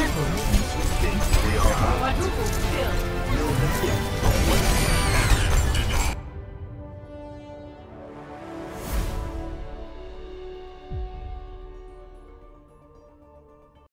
Triple